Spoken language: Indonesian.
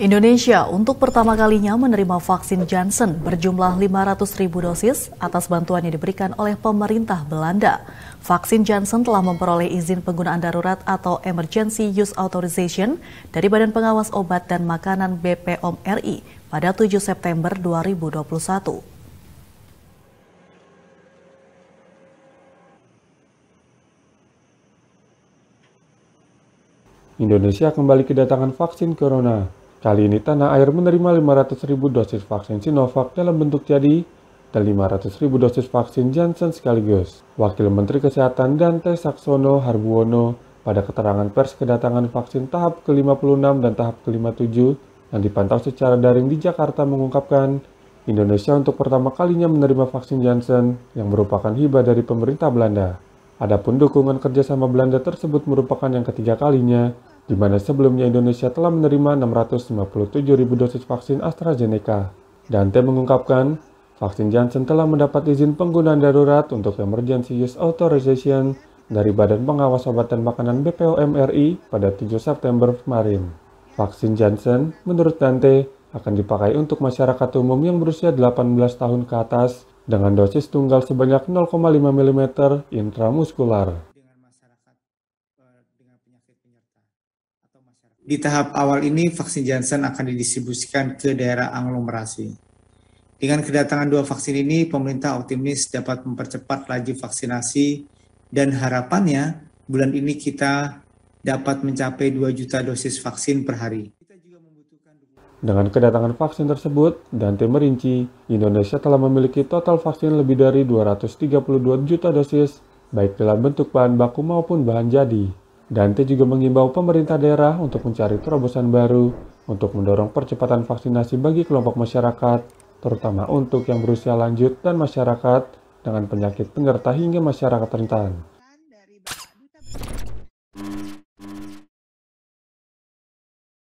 Indonesia untuk pertama kalinya menerima vaksin Janssen berjumlah 500 ribu dosis atas bantuan yang diberikan oleh pemerintah Belanda. Vaksin Janssen telah memperoleh izin penggunaan darurat atau Emergency Use Authorization dari Badan Pengawas Obat dan Makanan BPOM RI pada 7 September 2021. Indonesia kembali kedatangan vaksin corona. Kali ini tanah air menerima 500 ribu dosis vaksin Sinovac dalam bentuk jadi dan 500 ribu dosis vaksin Janssen sekaligus. Wakil Menteri Kesehatan Dante Saksono Harbuono pada keterangan pers kedatangan vaksin tahap ke-56 dan tahap ke-57 yang dipantau secara daring di Jakarta mengungkapkan Indonesia untuk pertama kalinya menerima vaksin Janssen yang merupakan hibah dari pemerintah Belanda. Adapun dukungan kerjasama Belanda tersebut merupakan yang ketiga kalinya di mana sebelumnya Indonesia telah menerima 657 ribu dosis vaksin AstraZeneca. Dante mengungkapkan, vaksin Janssen telah mendapat izin penggunaan darurat untuk Emergency Use Authorization dari Badan Pengawas Obat dan Makanan BPOM RI pada 7 September kemarin. Vaksin Janssen, menurut Dante, akan dipakai untuk masyarakat umum yang berusia 18 tahun ke atas dengan dosis tunggal sebanyak 0,5 mm intramuskular. Di tahap awal ini, vaksin Janssen akan didistribusikan ke daerah aglomerasi. Dengan kedatangan dua vaksin ini, pemerintah optimis dapat mempercepat laju vaksinasi dan harapannya bulan ini kita dapat mencapai 2 juta dosis vaksin per hari. Dengan kedatangan vaksin tersebut, Dante merinci, Indonesia telah memiliki total vaksin lebih dari 232 juta dosis, baik dalam bentuk bahan baku maupun bahan jadi. Dante juga mengimbau pemerintah daerah untuk mencari terobosan baru untuk mendorong percepatan vaksinasi bagi kelompok masyarakat, terutama untuk yang berusia lanjut dan masyarakat dengan penyakit penyerta hingga masyarakat rentan.